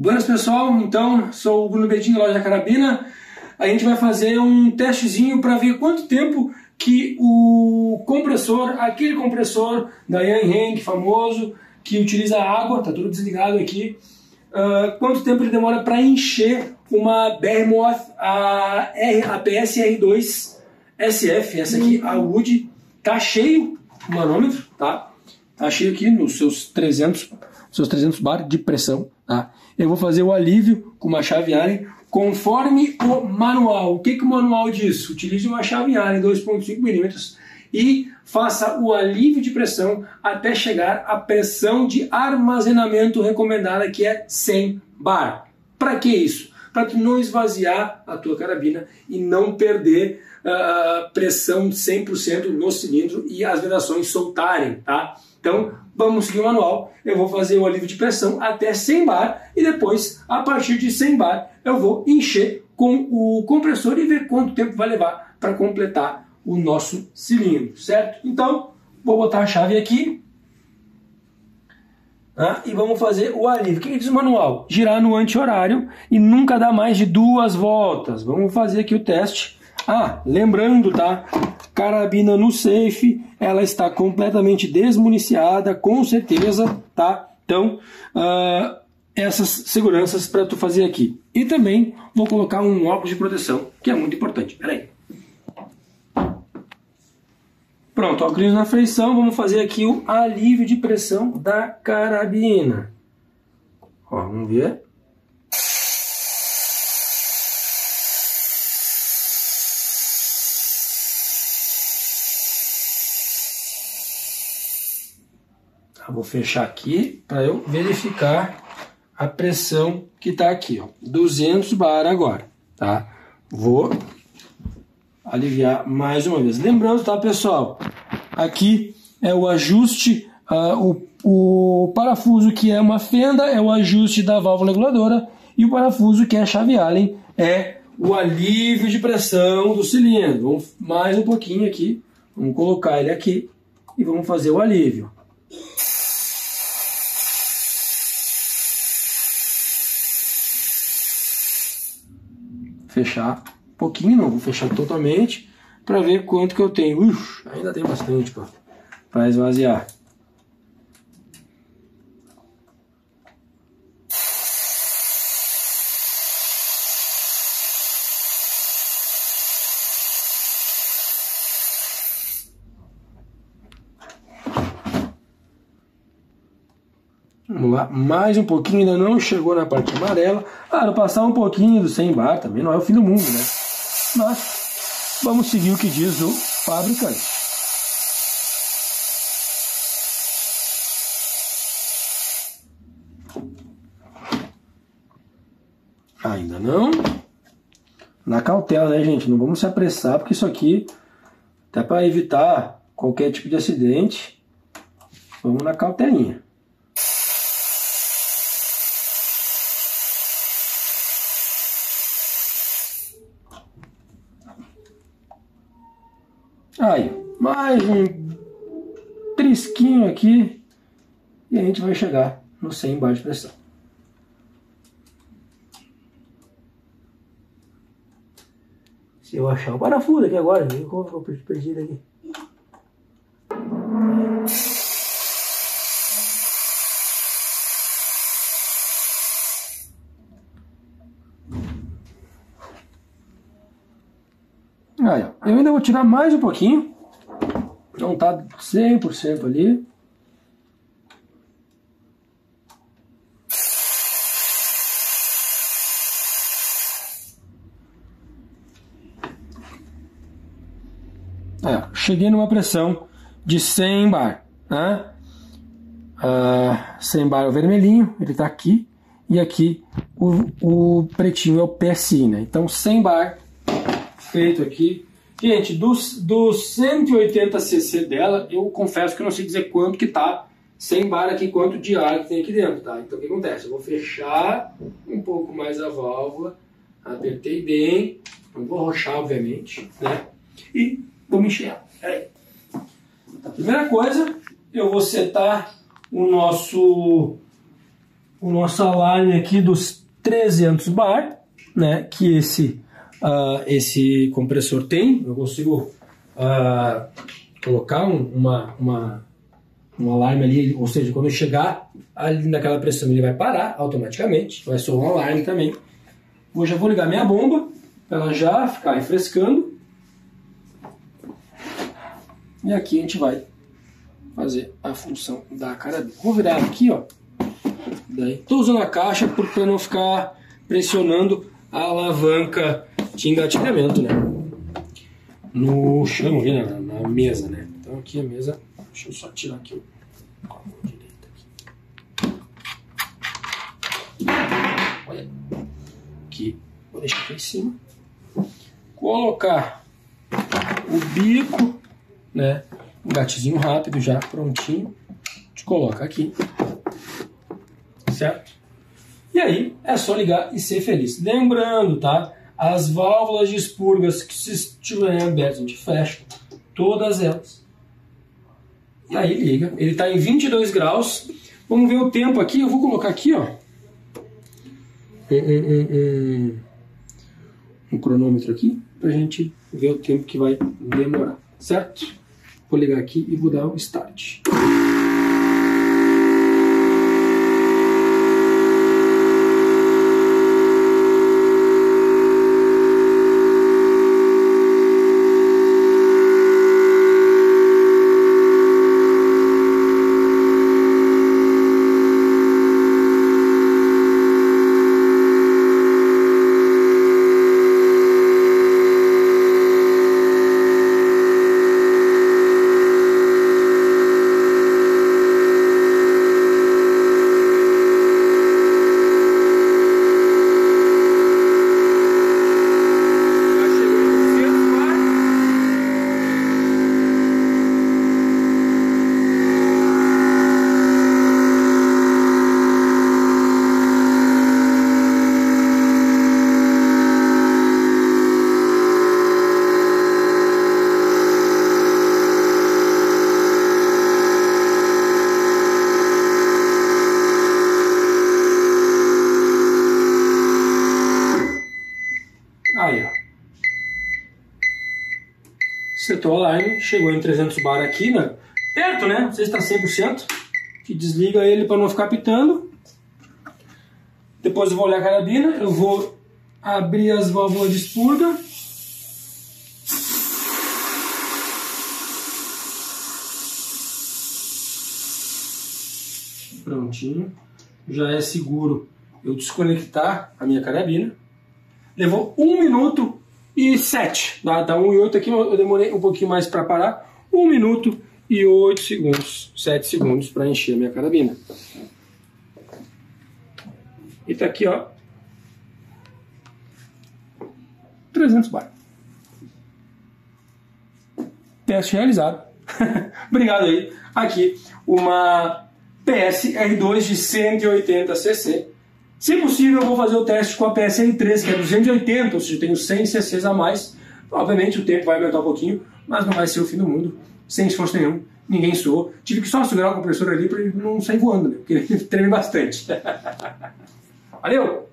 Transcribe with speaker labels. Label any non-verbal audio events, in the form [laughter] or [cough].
Speaker 1: Buenas pessoal, então sou o Bruno Betinho da Loja Carabina. A gente vai fazer um testezinho para ver quanto tempo que o compressor, aquele compressor da Yang famoso, que utiliza água, tá tudo desligado aqui, uh, quanto tempo ele demora para encher uma Behemoth a, R, a PSR2 SF, essa aqui, a Wood, tá cheio o manômetro, tá? Tá cheio aqui nos seus 300, seus 300 bar de pressão, tá? Eu vou fazer o alívio com uma chave Allen conforme o manual. O que, que o manual diz? Utilize uma chave Allen 2.5 milímetros e faça o alívio de pressão até chegar à pressão de armazenamento recomendada, que é 100 bar. Para que isso? Para tu não esvaziar a tua carabina e não perder uh, pressão 100% no cilindro e as vedações soltarem, tá? Então, vamos seguir o manual. Eu vou fazer o alívio de pressão até 100 bar e depois, a partir de 100 bar, eu vou encher com o compressor e ver quanto tempo vai levar para completar o nosso cilindro, certo? Então, vou botar a chave aqui e vamos fazer o alívio. O que diz o manual? Girar no anti-horário e nunca dar mais de duas voltas. Vamos fazer aqui o teste. Ah, lembrando, tá? carabina no safe, ela está completamente desmuniciada, com certeza, tá? Então, uh, essas seguranças para tu fazer aqui. E também vou colocar um óculos de proteção, que é muito importante. Peraí. Pronto, óculos na feição, vamos fazer aqui o alívio de pressão da carabina. Ó, vamos ver. Eu vou fechar aqui para eu verificar a pressão que está aqui, ó, 200 bar agora, tá? Vou aliviar mais uma vez. Lembrando, tá, pessoal? Aqui é o ajuste, uh, o, o parafuso que é uma fenda é o ajuste da válvula reguladora e o parafuso que é a chave Allen é o alívio de pressão do cilindro. Vamos mais um pouquinho aqui, vamos colocar ele aqui e vamos fazer o alívio. fechar um pouquinho, não vou fechar totalmente, para ver quanto que eu tenho. Ux, ainda tem bastante para esvaziar. Vamos lá, mais um pouquinho, ainda não chegou na parte amarela. Claro, passar um pouquinho do 100 bar também não é o fim do mundo, né? Mas vamos seguir o que diz o fabricante. Ainda não. Na cautela, né, gente? Não vamos se apressar, porque isso aqui, até para evitar qualquer tipo de acidente, vamos na cautelinha. Aí, mais um trisquinho aqui e a gente vai chegar no 100 bar de pressão. Se eu achar o parafuso aqui agora, como ficou perdido aqui. Aí, ó. Eu ainda vou tirar mais um pouquinho. Não tá 100% ali. É, cheguei numa pressão de 100 bar. Né? Uh, 100 bar é o vermelhinho, ele está aqui. E aqui o, o pretinho é o PSI. Né? Então 100 bar feito aqui. Gente, dos, dos 180 cc dela, eu confesso que não sei dizer quanto que tá sem bar aqui, quanto de ar que tem aqui dentro, tá? Então o que acontece? Eu vou fechar um pouco mais a válvula, apertei bem, não vou rochar, obviamente, né? E vou mexer ela. A primeira coisa, eu vou setar o nosso o nosso alarme aqui dos 300 bar, né, que esse, uh, esse compressor tem. Eu consigo uh, colocar um, uma, uma, um alarme ali, ou seja, quando eu chegar ali naquela pressão ele vai parar automaticamente, vai soar um alarme também. Eu já vou ligar minha bomba para ela já ficar refrescando. E aqui a gente vai fazer a função da carabina. Vou virar aqui, ó. Tô usando a caixa para não ficar pressionando a alavanca de engatilhamento, né? No chão ali, na, na, mesa, né? Então aqui a mesa, deixa eu só tirar aqui o a mão direita aqui. Olha. Aqui, vou deixar aqui em cima. Colocar o bico, né? Um gatezinho rápido já, prontinho. A gente coloca aqui. Certo? E aí é só ligar e ser feliz. Lembrando, tá? As válvulas de expurgas que se estiverem abertas, a gente fecha todas elas. E aí liga. Ele está em 22 graus. Vamos ver o tempo aqui. Eu vou colocar aqui, ó. Um, um, um, um cronômetro aqui para a gente ver o tempo que vai demorar, certo? Vou ligar aqui e vou dar o start. O alarme, chegou em 300 bar aqui, né? Perto, né? Não sei se está 100%. Que desliga ele para não ficar pitando. Depois eu vou olhar a carabina, eu vou abrir as válvulas de expurga. Prontinho. Já é seguro eu desconectar a minha carabina. Levou um minuto e 7. Dá, dá 1 e 8 aqui, eu demorei um pouquinho mais para parar. 1 minuto e 8 segundos, 7 segundos para encher a minha carabina. E tá aqui, ó. 300 bar. Teste realizado. [laughs] Obrigado aí. Aqui, uma PS R2 de 180 cc se possível, eu vou fazer o teste com a PSR3, que é 280, ou seja, eu tenho 100 cc's a mais. Obviamente o tempo vai aumentar um pouquinho, mas não vai ser o fim do mundo, sem esforço nenhum. Ninguém soou. Tive que só segurar o compressor ali para ele não sair voando, né? porque ele [laughs] treme bastante. [laughs] Valeu!